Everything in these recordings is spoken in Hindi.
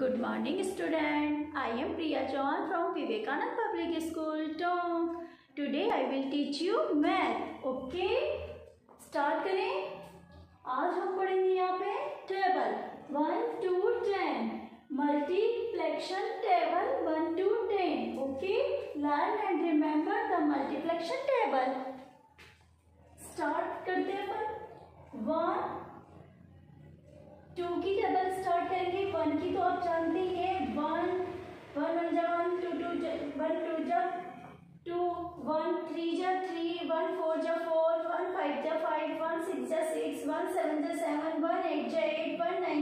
Good morning student I am Priya Chauhan from Vivekananda Public School Tonk today I will teach you math okay start करें. आज हम पढ़ेंगे यहाँ पे table one two ten multiplication table one two ten okay learn and remember the multiplication table start करते हैं वन वन की तो आप जानते ही हैं। वन वन वन जा one two two one two जा टू वन थ्री जा थ्री वन फोर जा फोर वन फाइव जा फाइव वन सिक्स जा सिक्स वन सेवन जा सेवन वन एट जा एट वन नाइन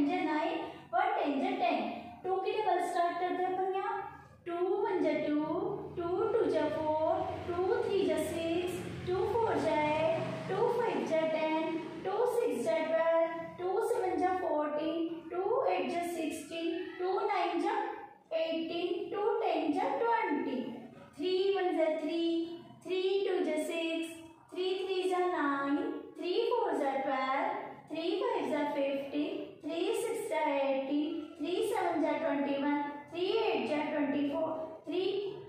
10 जा 20 3 1 जा 3 3 2 जा 6 3 3 जा 9 3 4 जा 12 3 5 जा 15 3 6 जा 18 3 7 जा 21 3 8 जा 24 3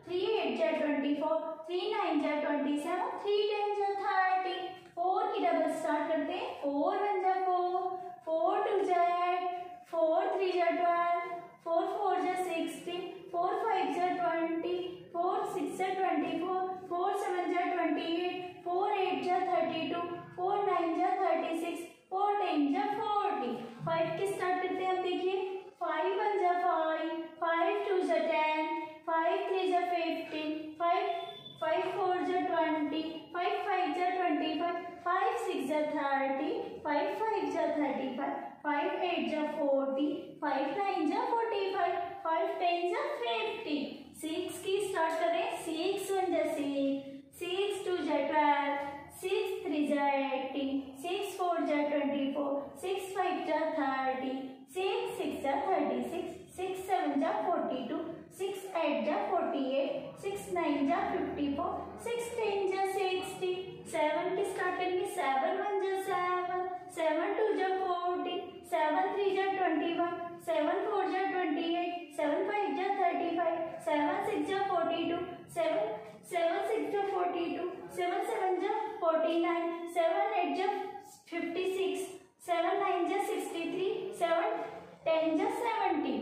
3 8 जा 24 3 9 जा 27 3 10 जा 30 4 की डबल स्टार्ट करते हैं 4 1 जा 4 फाइव जा ट्वेंटी फाइव फाइव सिक्स जा थर्टी फाइव फाइव जा थर्टी फाइव फाइव एट जा फोर्टी फाइव नाइन जा फोर्टी फाइव फाइव टेन जा फिफ्टी सिक्स की स्टार्ट करें सिक्स वन जा सिक्स सिक्स टू जा ट्वेल्व सिक्स थ्री जा एटीन सिक्स फोर जा ट्वेंटी फोर सिक्स फाइव जा थर्टी सिक्स सिक्स जा थर्टी सिक्स सिक्स सेवन जा फोर्टी टू सिक्स जा फोर्टी एट सिक्स नाइन जा फिफ्टी फोर सिक्स टेन जा सिक्सटी सेवन की स्टार्ट करेंगे सेवन वन जा सेवन सेवन टू जा फोर्टी सेवन थ्री जा ट्वेंटी वन सेवन फोर जा ट्वेंटी एट सेवन फाइव जा थर्टी फाइव सेवन सिक्स जा forty two seven seven six जा फोर्टी टू सेवन सेवन जा फोर्टी नाइन सेवन एट जा फिफ्टी सिक्स सेवन नाइन जा सिक्सटी थ्री सेवन टेन जा सेवेंटी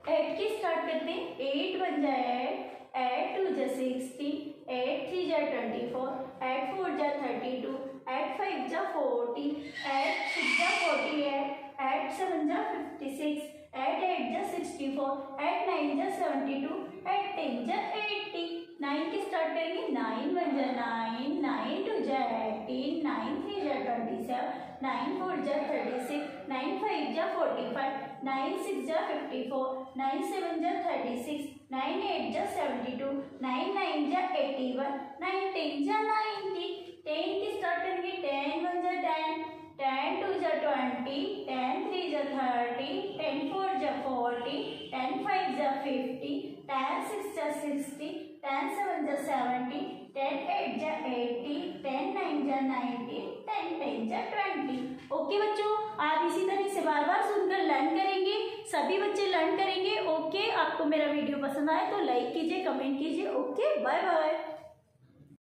एट की स्टार्ट करते हैं? एट बन जाए एट एट टू जा सिक्सटीन एट थ्री जा ट्वेंटी फोर एट फोर जा थर्टी टू एट फाइव जा फोर्टी एट सिक्स जा फोर्टी एट एट सेवन जा फिफ्टी सिक्स एट एट जा सिक्सटी फोर एट नाइन जा सेवेंटी टू एट टेन जा एट्टी नाइन की स्टार्ट करेंगे नाइन वन जा नाइन नाइन टू जा एटीन नाइन थ्री जा ट्वेंटी सेवन नाइन फोर जा थर्टी सिक्स नाइन फाइव जा फोर्टी फाइव नाइन सिक्स जा फिफ्टी नाइन सेवन जा थर्टी सिक्स, नाइन एट जा सेवेंटी टू, नाइन नाइन जा एट्टी वन, नाइन टेन जा नाइन्टी टेन की स्टार्ट करेंगे टेन वन जा टेन टेन टू जा ट्वेंटी, टेन थ्री जा थर्टी, टेन फोर जा फोर्टी, टेन फाइव जा फिफ्टी, टेन सिक्स जा सिक्सटी, टेन सेवन जा सेवेंटी, टेन एट जा एट्टी टेन नाइन जा नाइन्टी टेन टेन जा ट्वेंटी। ओके बच्चों आप इसी तरह से बार बार सुनकर लर्न करेंगे। सभी बच्चे आपको मेरा वीडियो पसंद आए तो लाइक कीजिए कमेंट कीजिए। Okay bye bye